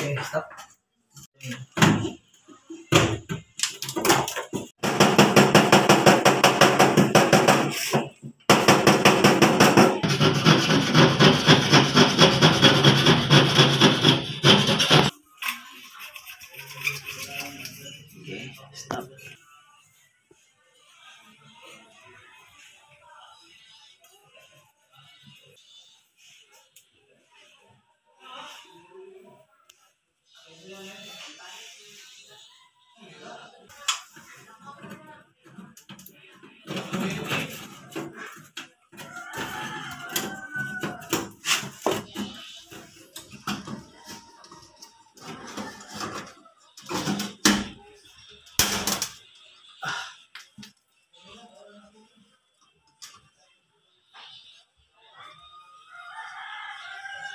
stop. Okay, stop.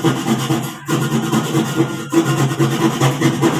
Thank you.